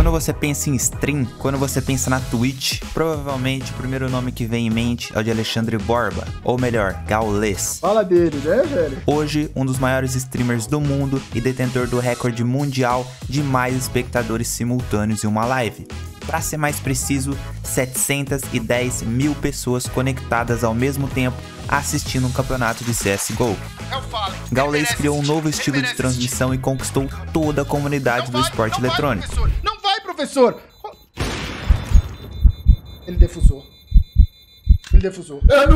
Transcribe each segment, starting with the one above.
Quando você pensa em stream, quando você pensa na Twitch, provavelmente o primeiro nome que vem em mente é o de Alexandre Borba, ou melhor, Gaules. Fala dele, né, velho? Hoje, um dos maiores streamers do mundo e detentor do recorde mundial de mais espectadores simultâneos em uma live. Para ser mais preciso, 710 mil pessoas conectadas ao mesmo tempo assistindo um campeonato de CSGO. Gaules criou um novo estilo de transmissão e conquistou toda a comunidade do esporte eletrônico. Professor! Ele defusou. Ele defusou. É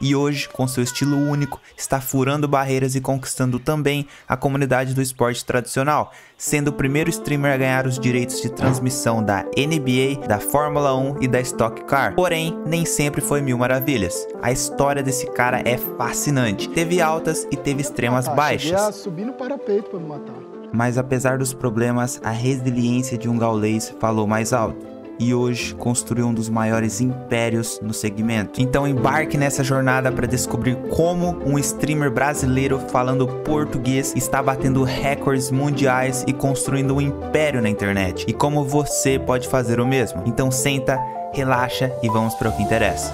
e hoje, com seu estilo único, está furando barreiras e conquistando também a comunidade do esporte tradicional, sendo o primeiro streamer a ganhar os direitos de transmissão da NBA, da Fórmula 1 e da Stock Car. Porém, nem sempre foi mil maravilhas. A história desse cara é fascinante. Teve altas e teve extremas ah, baixas. A subir no parapeito para me matar. Mas apesar dos problemas, a resiliência de um gaulês falou mais alto e hoje construiu um dos maiores impérios no segmento. Então embarque nessa jornada para descobrir como um streamer brasileiro falando português está batendo recordes mundiais e construindo um império na internet e como você pode fazer o mesmo. Então senta, relaxa e vamos para o que interessa.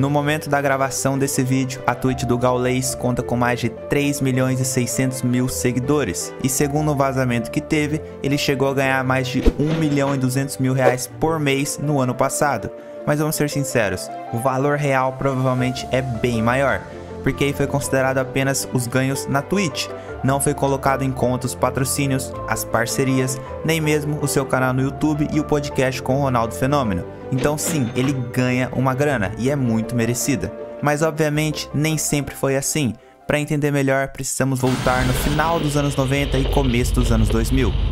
No momento da gravação desse vídeo, a Twitch do Gaules conta com mais de 3 milhões e 600 mil seguidores, e segundo o vazamento que teve, ele chegou a ganhar mais de 1 milhão e 200 mil reais por mês no ano passado. Mas vamos ser sinceros, o valor real provavelmente é bem maior, porque aí foi considerado apenas os ganhos na Twitch, não foi colocado em conta os patrocínios, as parcerias, nem mesmo o seu canal no YouTube e o podcast com o Ronaldo Fenômeno. Então sim, ele ganha uma grana e é muito merecida. Mas obviamente nem sempre foi assim. Para entender melhor, precisamos voltar no final dos anos 90 e começo dos anos 2000.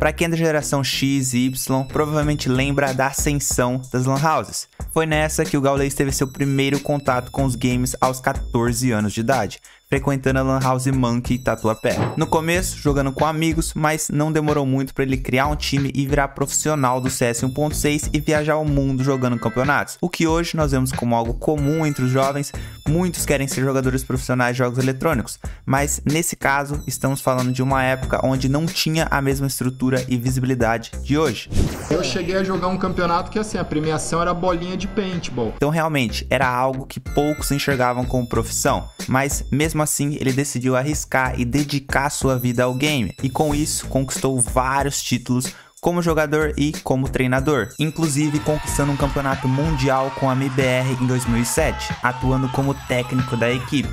Para quem é da geração X e Y, provavelmente lembra da ascensão das lan houses. Foi nessa que o Gaules teve seu primeiro contato com os games aos 14 anos de idade, frequentando a Lan House Monkey Tatuapé. No começo, jogando com amigos, mas não demorou muito para ele criar um time e virar profissional do CS 1.6 e viajar o mundo jogando campeonatos. O que hoje nós vemos como algo comum entre os jovens, muitos querem ser jogadores profissionais de jogos eletrônicos, mas nesse caso estamos falando de uma época onde não tinha a mesma estrutura e visibilidade de hoje. Eu cheguei a jogar um campeonato que assim, a premiação era bolinha de paintball. Então realmente era algo que poucos enxergavam como profissão, mas mesmo mesmo assim, ele decidiu arriscar e dedicar sua vida ao game, e com isso conquistou vários títulos como jogador e como treinador, inclusive conquistando um campeonato mundial com a MBR em 2007, atuando como técnico da equipe.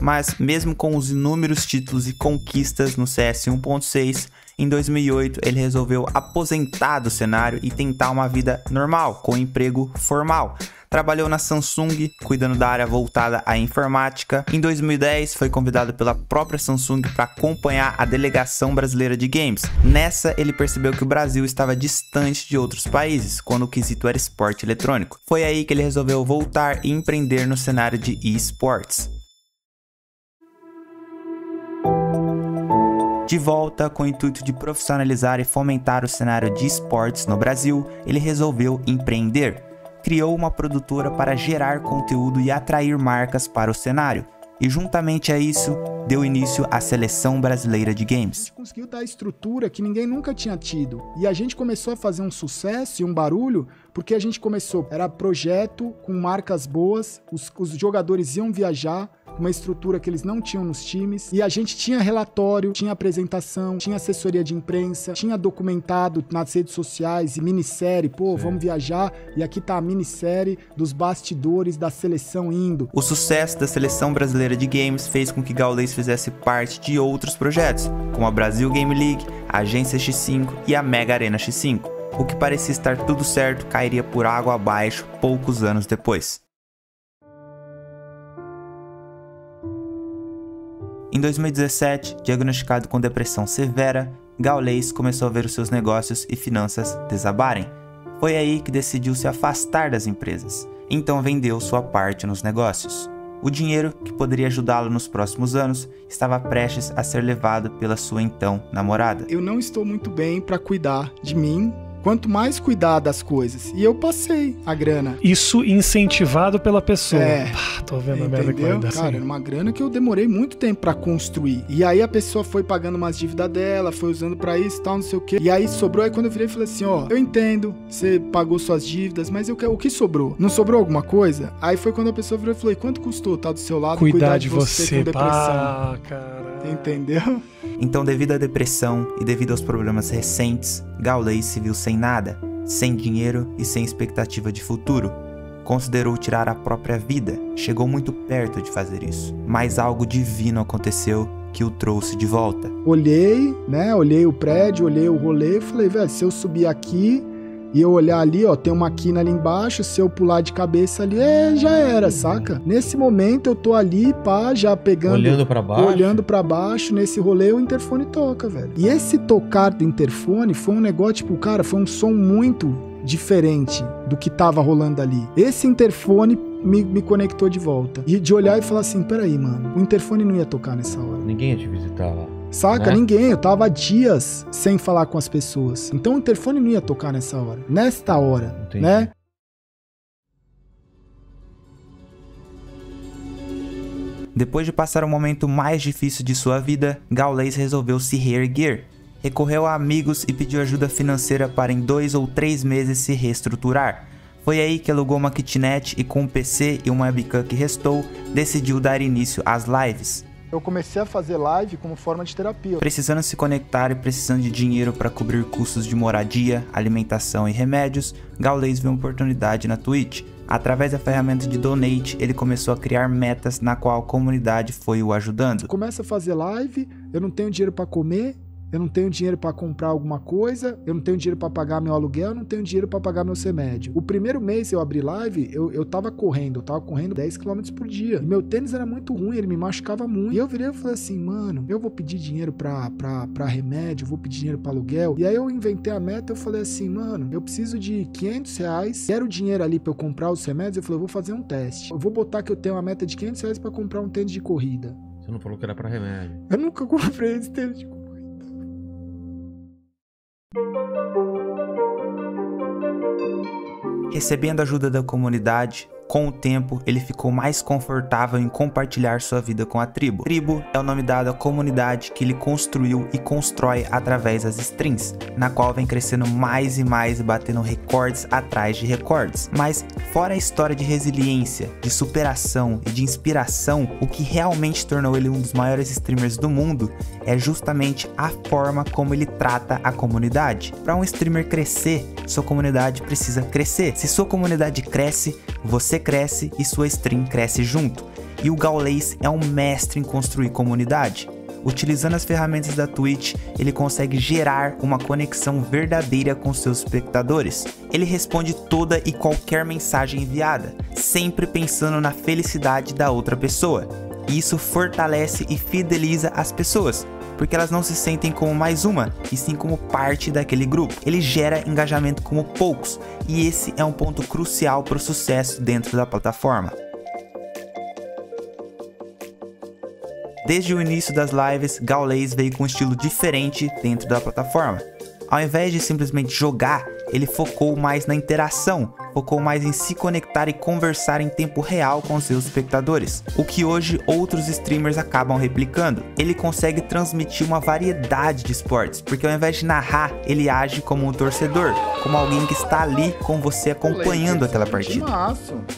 Mas mesmo com os inúmeros títulos e conquistas no CS 1.6, em 2008 ele resolveu aposentar do cenário e tentar uma vida normal, com um emprego formal Trabalhou na Samsung, cuidando da área voltada à informática. Em 2010, foi convidado pela própria Samsung para acompanhar a delegação brasileira de games. Nessa, ele percebeu que o Brasil estava distante de outros países, quando o quesito era esporte eletrônico. Foi aí que ele resolveu voltar e empreender no cenário de esports. De volta com o intuito de profissionalizar e fomentar o cenário de esportes no Brasil, ele resolveu empreender criou uma produtora para gerar conteúdo e atrair marcas para o cenário. E juntamente a isso, deu início à seleção brasileira de games. A gente conseguiu dar estrutura que ninguém nunca tinha tido. E a gente começou a fazer um sucesso e um barulho porque a gente começou, era projeto com marcas boas, os, os jogadores iam viajar, uma estrutura que eles não tinham nos times. E a gente tinha relatório, tinha apresentação, tinha assessoria de imprensa, tinha documentado nas redes sociais e minissérie, pô, Sim. vamos viajar. E aqui tá a minissérie dos bastidores da seleção indo. O sucesso da seleção brasileira de games fez com que Gaules fizesse parte de outros projetos, como a Brasil Game League, a Agência X5 e a Mega Arena X5. O que parecia estar tudo certo cairia por água abaixo poucos anos depois. Em 2017, diagnosticado com depressão severa, Gaules começou a ver os seus negócios e finanças desabarem. Foi aí que decidiu se afastar das empresas. Então vendeu sua parte nos negócios. O dinheiro que poderia ajudá-lo nos próximos anos estava prestes a ser levado pela sua então namorada. Eu não estou muito bem para cuidar de mim Quanto mais cuidar das coisas. E eu passei a grana. Isso incentivado pela pessoa. É. Pá, tô vendo a merda que vai dar. Cara, assim. era uma grana que eu demorei muito tempo pra construir. E aí a pessoa foi pagando umas dívidas dela, foi usando pra isso e tal, não sei o quê. E aí sobrou, aí quando eu virei, falei assim, ó, eu entendo, você pagou suas dívidas, mas eu, quero- o que sobrou? Não sobrou alguma coisa? Aí foi quando a pessoa virou e falou, e quanto custou tá do seu lado Cuidar de você, com depressão? pá, cara. Entendeu? Então, devido à depressão e devido aos problemas recentes, Gaules se viu sem nada, sem dinheiro e sem expectativa de futuro. Considerou tirar a própria vida, chegou muito perto de fazer isso, mas algo divino aconteceu que o trouxe de volta. Olhei, né? Olhei o prédio, olhei o rolê e falei, velho, se eu subir aqui e eu olhar ali, ó, tem uma quina ali embaixo, se eu pular de cabeça ali, é, já era, saca? Nesse momento eu tô ali, pá, já pegando. Olhando pra baixo. Olhando pra baixo, nesse rolê, o interfone toca, velho. E esse tocar do interfone foi um negócio, tipo, cara, foi um som muito diferente do que tava rolando ali. Esse interfone me, me conectou de volta. E de olhar e falar assim: peraí, mano, o interfone não ia tocar nessa hora. Ninguém ia te visitar lá. Saca? Né? Ninguém. Eu tava dias sem falar com as pessoas. Então o interfone não ia tocar nessa hora. Nesta hora, Entendi. né? Depois de passar o momento mais difícil de sua vida, Gaules resolveu se reerguer. Recorreu a amigos e pediu ajuda financeira para em dois ou três meses se reestruturar. Foi aí que alugou uma kitnet e com um PC e uma webcam que restou, decidiu dar início às lives. Eu comecei a fazer live como forma de terapia. Precisando se conectar e precisando de dinheiro para cobrir custos de moradia, alimentação e remédios, Gaules viu uma oportunidade na Twitch. Através da ferramenta de Donate, ele começou a criar metas na qual a comunidade foi o ajudando. Começa a fazer live, eu não tenho dinheiro pra comer, eu não tenho dinheiro pra comprar alguma coisa, eu não tenho dinheiro pra pagar meu aluguel, eu não tenho dinheiro pra pagar meu remédio. O primeiro mês eu abri live, eu, eu tava correndo, eu tava correndo 10 km por dia. E meu tênis era muito ruim, ele me machucava muito. E eu virei e falei assim, mano, eu vou pedir dinheiro pra, pra, pra remédio, vou pedir dinheiro pra aluguel. E aí eu inventei a meta, eu falei assim, mano, eu preciso de 500 reais, quero dinheiro ali pra eu comprar os remédios. Eu falei, eu vou fazer um teste. Eu vou botar que eu tenho uma meta de 500 reais pra comprar um tênis de corrida. Você não falou que era pra remédio. Eu nunca comprei esse tênis de corrida. Recebendo a ajuda da comunidade, com o tempo ele ficou mais confortável em compartilhar sua vida com a tribo. Tribo é o nome dado à comunidade que ele construiu e constrói através das strings, na qual vem crescendo mais e mais e batendo recordes atrás de recordes. Mas fora a história de resiliência, de superação e de inspiração, o que realmente tornou ele um dos maiores streamers do mundo é justamente a forma como ele trata a comunidade. Para um streamer crescer, sua comunidade precisa crescer. Se sua comunidade cresce, você cresce e sua stream cresce junto. E o Gaules é um mestre em construir comunidade. Utilizando as ferramentas da Twitch, ele consegue gerar uma conexão verdadeira com seus espectadores. Ele responde toda e qualquer mensagem enviada, sempre pensando na felicidade da outra pessoa. Isso fortalece e fideliza as pessoas, porque elas não se sentem como mais uma, e sim como parte daquele grupo. Ele gera engajamento como poucos, e esse é um ponto crucial para o sucesso dentro da plataforma. Desde o início das lives, Gaules veio com um estilo diferente dentro da plataforma. Ao invés de simplesmente jogar, ele focou mais na interação, focou mais em se conectar e conversar em tempo real com seus espectadores, o que hoje outros streamers acabam replicando. Ele consegue transmitir uma variedade de esportes, porque ao invés de narrar, ele age como um torcedor, como alguém que está ali com você acompanhando aquela partida.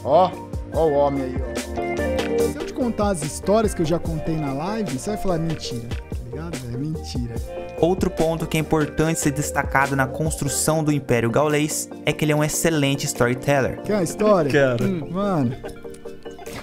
Ó, ó o homem aí, ó. Se eu te contar as histórias que eu já contei na live, você vai falar mentira, tá ligado? É mentira. Outro ponto que é importante ser destacado na construção do Império Gaulês é que ele é um excelente storyteller. Quer uma história? Quero. Hum, mano,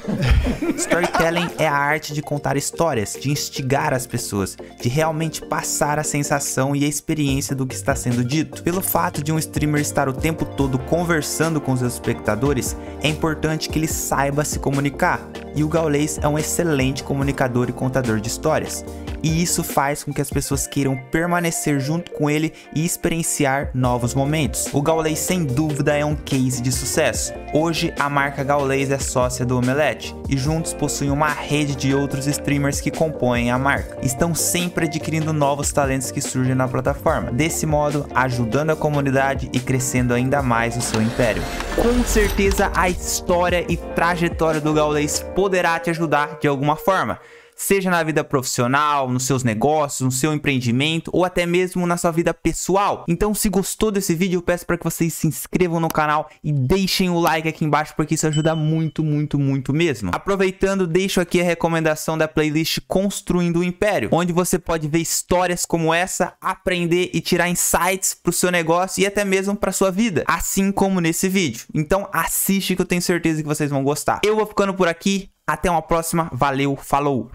Storytelling é a arte de contar histórias, de instigar as pessoas, de realmente passar a sensação e a experiência do que está sendo dito. Pelo fato de um streamer estar o tempo todo conversando com seus espectadores, é importante que ele saiba se comunicar. E o Gaulês é um excelente comunicador e contador de histórias. E isso faz com que as pessoas queiram permanecer junto com ele e experienciar novos momentos. O Gaules sem dúvida é um case de sucesso. Hoje a marca Gaules é sócia do Omelete e juntos possuem uma rede de outros streamers que compõem a marca. Estão sempre adquirindo novos talentos que surgem na plataforma. Desse modo, ajudando a comunidade e crescendo ainda mais o seu império. Com certeza a história e trajetória do Gaules poderá te ajudar de alguma forma seja na vida profissional, nos seus negócios, no seu empreendimento ou até mesmo na sua vida pessoal. Então, se gostou desse vídeo, eu peço para que vocês se inscrevam no canal e deixem o like aqui embaixo porque isso ajuda muito, muito, muito mesmo. Aproveitando, deixo aqui a recomendação da playlist Construindo o Império, onde você pode ver histórias como essa, aprender e tirar insights para o seu negócio e até mesmo para sua vida, assim como nesse vídeo. Então, assiste que eu tenho certeza que vocês vão gostar. Eu vou ficando por aqui. Até uma próxima. Valeu, falou!